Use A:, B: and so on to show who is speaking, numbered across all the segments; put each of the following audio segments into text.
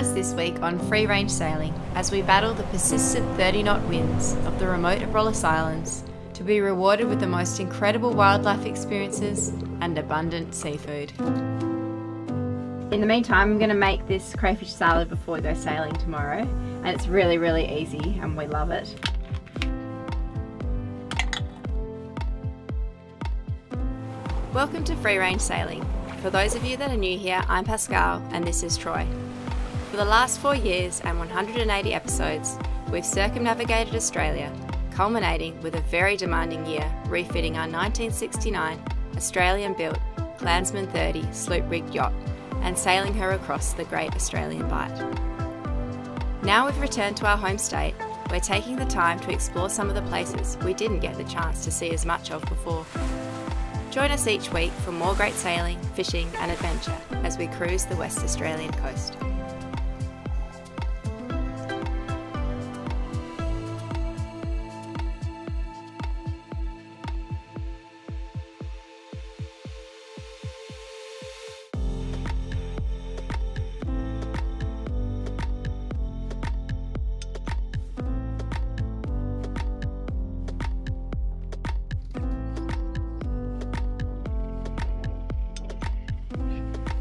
A: us this week on free range sailing as we battle the persistent 30 knot winds of the remote Abrolhos Islands to be rewarded with the most incredible wildlife experiences and abundant seafood. In the meantime, I'm going to make this crayfish salad before we go sailing tomorrow, and it's really, really easy and we love it. Welcome to Free Range Sailing. For those of you that are new here, I'm Pascale and this is Troy. For the last four years and 180 episodes, we've circumnavigated Australia, culminating with a very demanding year refitting our 1969 Australian built Clansman 30 sloop rigged yacht and sailing her across the Great Australian Bight. Now we've returned to our home state, we're taking the time to explore some of the places we didn't get the chance to see as much of before. Join us each week for more great sailing, fishing, and adventure as we cruise the West Australian coast.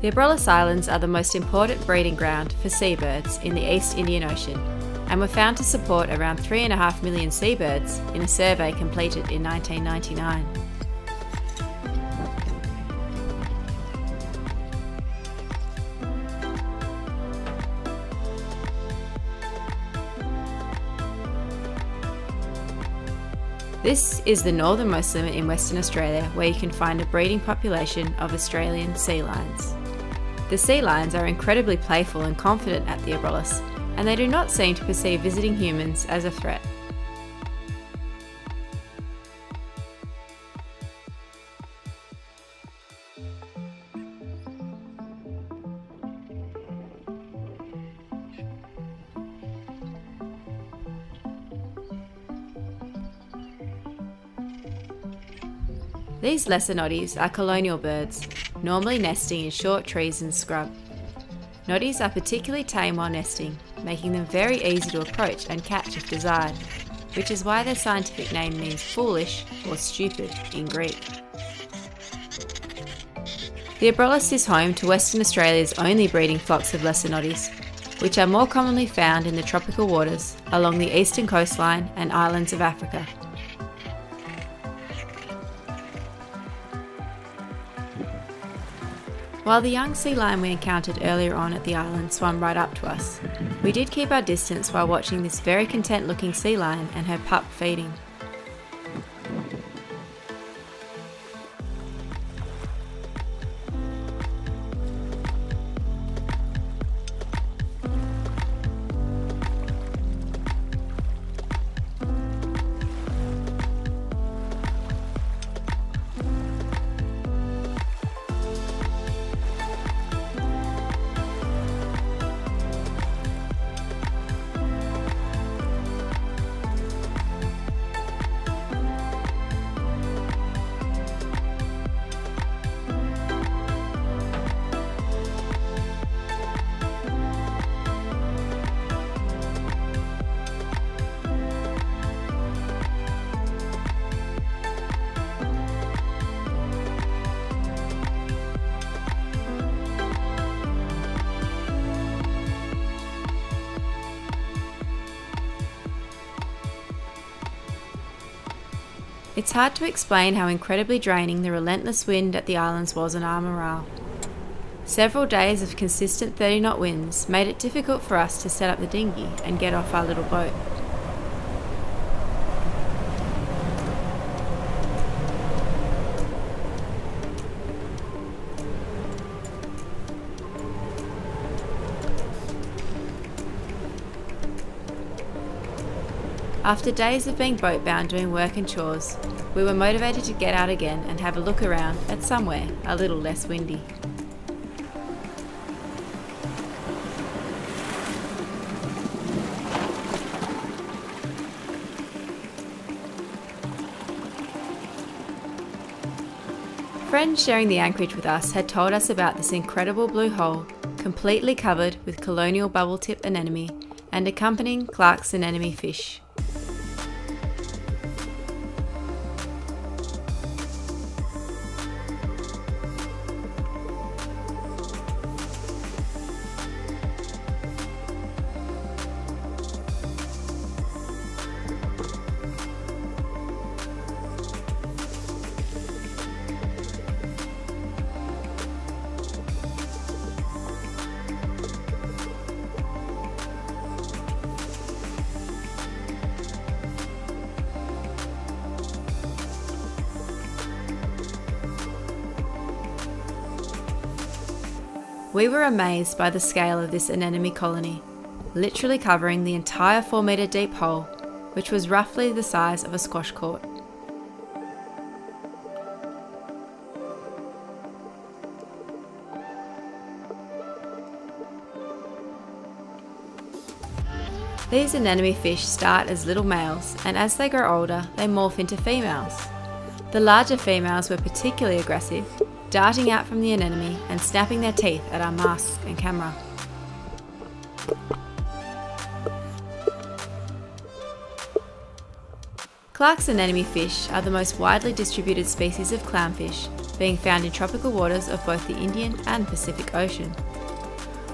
A: The Abrolhos Islands are the most important breeding ground for seabirds in the East Indian Ocean and were found to support around 3.5 million seabirds in a survey completed in 1999. This is the northernmost limit in Western Australia where you can find a breeding population of Australian sea lions. The sea lions are incredibly playful and confident at the Abrolhos, and they do not seem to perceive visiting humans as a threat. These lesser noddies are colonial birds, normally nesting in short trees and scrub. Noddies are particularly tame while nesting, making them very easy to approach and catch if desired, which is why their scientific name means foolish or stupid in Greek. The Abrolhos is home to Western Australia's only breeding flocks of lesser noddies, which are more commonly found in the tropical waters along the eastern coastline and islands of Africa. While the young sea lion we encountered earlier on at the island swam right up to us, we did keep our distance while watching this very content looking sea lion and her pup feeding. It's hard to explain how incredibly draining the relentless wind at the islands was on our morale. Several days of consistent 30 knot winds made it difficult for us to set up the dinghy and get off our little boat. After days of being boat bound doing work and chores, we were motivated to get out again and have a look around at somewhere a little less windy. Friends sharing the anchorage with us had told us about this incredible blue hole, completely covered with colonial bubble tip anemone and accompanying Clark's anemone fish. We were amazed by the scale of this anemone colony, literally covering the entire 4 metre deep hole, which was roughly the size of a squash court. These anemone fish start as little males, and as they grow older, they morph into females. The larger females were particularly aggressive, darting out from the anemone and snapping their teeth at our mask and camera. Clark's anemone fish are the most widely distributed species of clownfish, being found in tropical waters of both the Indian and Pacific Ocean.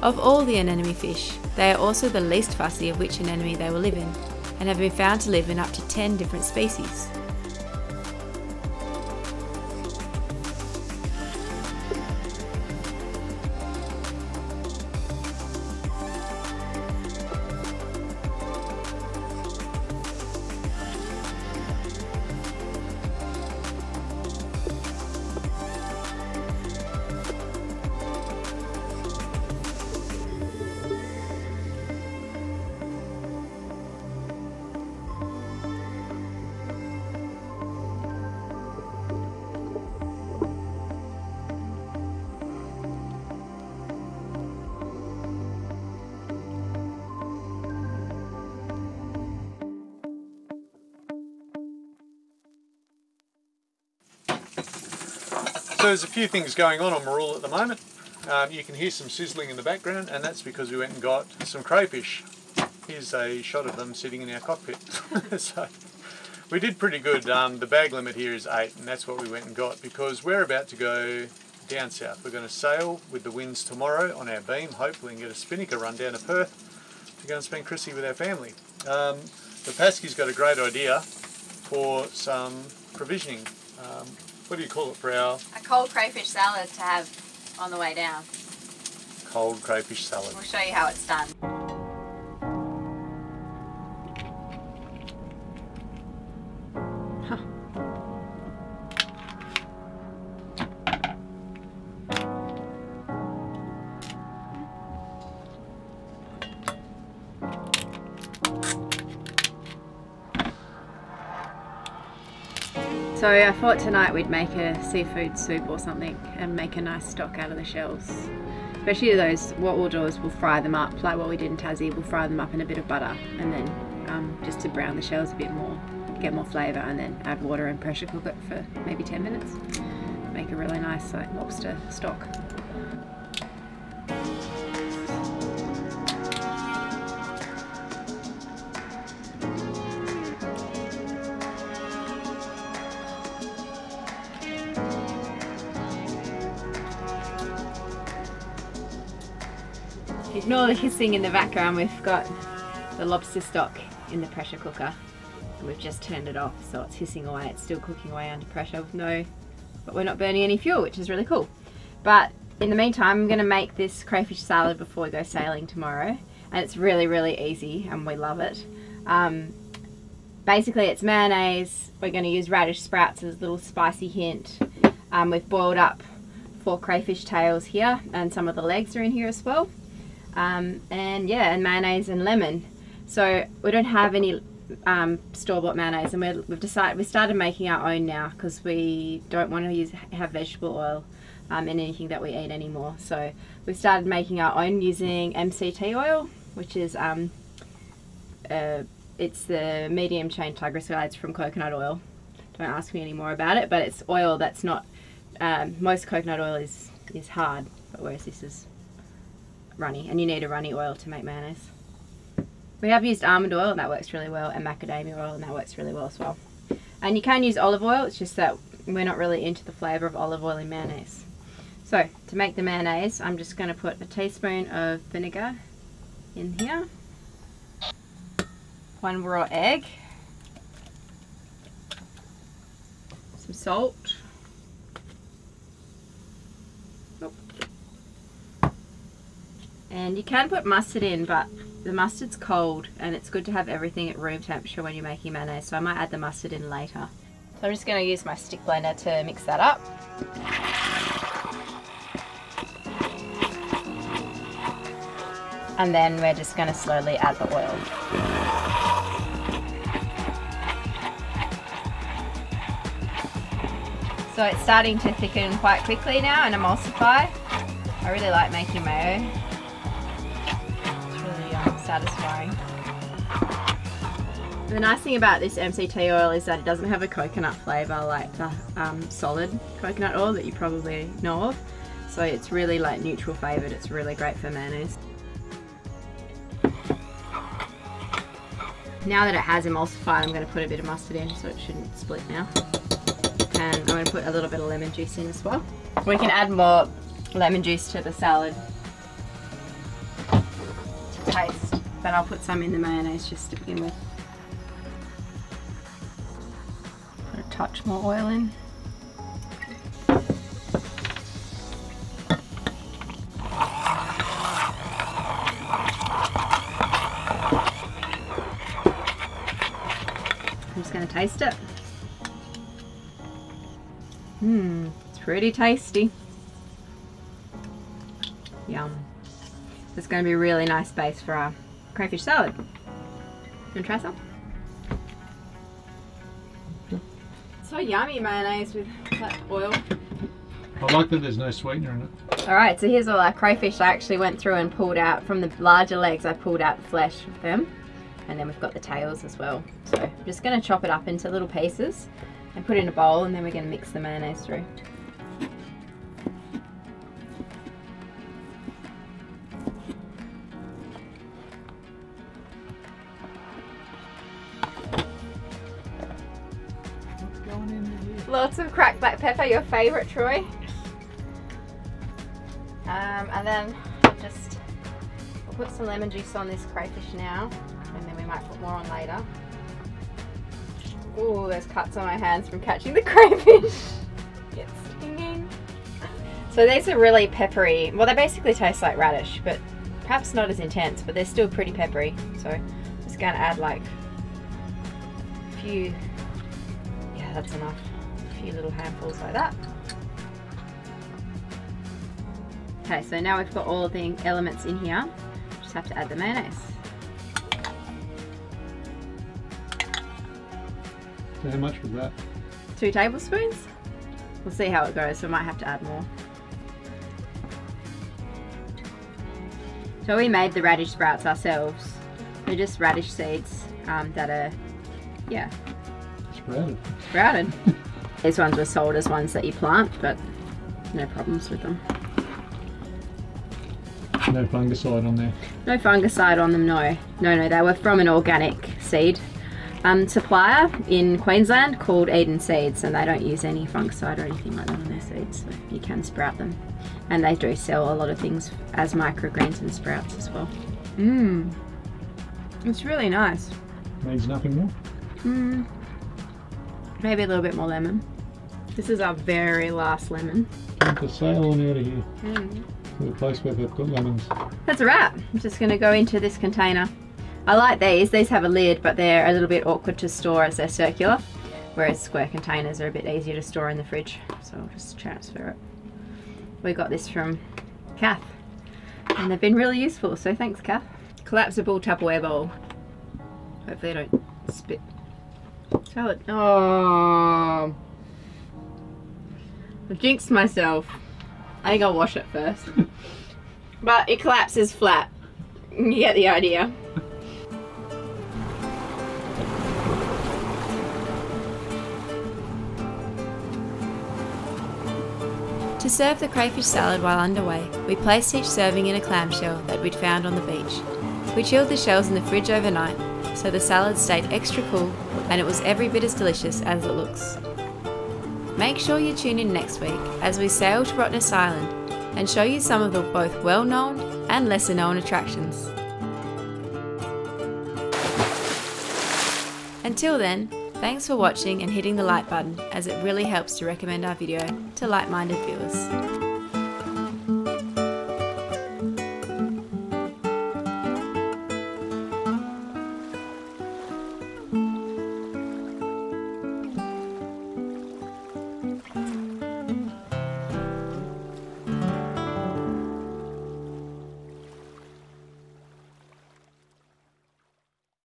A: Of all the anemone fish, they are also the least fussy of which anemone they will live in, and have been found to live in up to 10 different species.
B: So there's a few things going on on Marul at the moment. Um, you can hear some sizzling in the background and that's because we went and got some crayfish. Here's a shot of them sitting in our cockpit. so we did pretty good. Um, the bag limit here is eight and that's what we went and got because we're about to go down south. We're going to sail with the winds tomorrow on our beam, hopefully and get a spinnaker run down to Perth to go and spend Chrissy with our family. Um, the Pasky's got a great idea for some provisioning. Um, what do you call it for our
A: A cold crayfish salad to have on the way down.
B: cold crayfish salad?
A: We'll show you how it's done. So I thought tonight we'd make a seafood soup or something and make a nice stock out of the shells. Especially those, what we'll do is we'll fry them up, like what we did in Tassie, we'll fry them up in a bit of butter and then um, just to brown the shells a bit more, get more flavour and then add water and pressure cook it for maybe 10 minutes. Make a really nice like lobster stock. Ignore the hissing in the background, we've got the lobster stock in the pressure cooker and we've just turned it off so it's hissing away, it's still cooking away under pressure with no, but we're not burning any fuel which is really cool. But in the meantime I'm going to make this crayfish salad before we go sailing tomorrow and it's really really easy and we love it. Um, basically it's mayonnaise, we're going to use radish sprouts as a little spicy hint. Um, we've boiled up four crayfish tails here and some of the legs are in here as well um, and yeah, and mayonnaise and lemon. So we don't have any um, store-bought mayonnaise, and we have decided we started making our own now because we don't want to use have vegetable oil um, in anything that we eat anymore. So we started making our own using MCT oil, which is um, uh, it's the medium chain triglycerides from coconut oil. Don't ask me any more about it, but it's oil that's not um, most coconut oil is, is hard, but whereas this is runny, and you need a runny oil to make mayonnaise. We have used almond oil and that works really well, and macadamia oil and that works really well as well. And you can use olive oil, it's just that we're not really into the flavour of olive oil in mayonnaise. So, to make the mayonnaise, I'm just going to put a teaspoon of vinegar in here, one raw egg, some salt, and you can put mustard in, but the mustard's cold and it's good to have everything at room temperature when you're making mayonnaise, so I might add the mustard in later. So I'm just going to use my stick blender to mix that up. And then we're just going to slowly add the oil. So it's starting to thicken quite quickly now and emulsify. I really like making mayo satisfying. The nice thing about this MCT oil is that it doesn't have a coconut flavour like the um, solid coconut oil that you probably know of. So it's really like neutral flavoured, it's really great for mayonnaise. Now that it has emulsified, I'm going to put a bit of mustard in so it shouldn't split now. And I'm going to put a little bit of lemon juice in as well. We can add more lemon juice to the salad taste but I'll put some in the mayonnaise just to begin with. Put a touch more oil in. I'm just going to taste it. Mmm, it's pretty tasty. Yum. It's going to be a really nice base for our crayfish salad. You want to try some? So yummy mayonnaise with that oil.
B: I like that there's no sweetener in it.
A: Alright, so here's all our crayfish I actually went through and pulled out from the larger legs. I pulled out the flesh of them. And then we've got the tails as well. So I'm just going to chop it up into little pieces and put it in a bowl and then we're going to mix the mayonnaise through. Black your favourite, Troy. Um, and then just we'll put some lemon juice on this crayfish now, and then we might put more on later. Ooh, there's cuts on my hands from catching the crayfish. it's stinging. So these are really peppery. Well, they basically taste like radish, but perhaps not as intense, but they're still pretty peppery. So I'm just to add like a few. Yeah, that's enough few little handfuls like that. Okay, so now we've got all the elements in here. Just have to add the mayonnaise.
B: So how much was that?
A: Two tablespoons. We'll see how it goes, so we might have to add more. So we made the radish sprouts ourselves. They're just radish seeds um, that are, yeah.
B: Sprouted.
A: Sprouted. These ones were sold as ones that you plant, but no problems with them.
B: No fungicide on there?
A: No fungicide on them, no. No, no, they were from an organic seed um, supplier in Queensland called Eden Seeds and they don't use any fungicide or anything like that on their seeds, so you can sprout them. And they do sell a lot of things as microgreens and sprouts as well. Mmm. It's really nice.
B: Needs nothing more?
A: Mmm. Maybe a little bit more lemon. This is our very last lemon.
B: Time to sail on out of here. Mm. To the place where they've got lemons.
A: That's a wrap. I'm just going to go into this container. I like these. These have a lid, but they're a little bit awkward to store as they're circular. Whereas square containers are a bit easier to store in the fridge. So I'll just transfer it. We got this from Kath. And they've been really useful, so thanks Kath. Collapsible Tupperware bowl. Hopefully I don't spit salad. Oh. I jinxed myself. I think I'll wash it first. but it collapses flat. You get the idea. To serve the crayfish salad while underway, we placed each serving in a clamshell that we'd found on the beach. We chilled the shells in the fridge overnight so the salad stayed extra cool and it was every bit as delicious as it looks. Make sure you tune in next week as we sail to Rottnest Island and show you some of the both well known and lesser known attractions. Until then, thanks for watching and hitting the like button as it really helps to recommend our video to like minded viewers.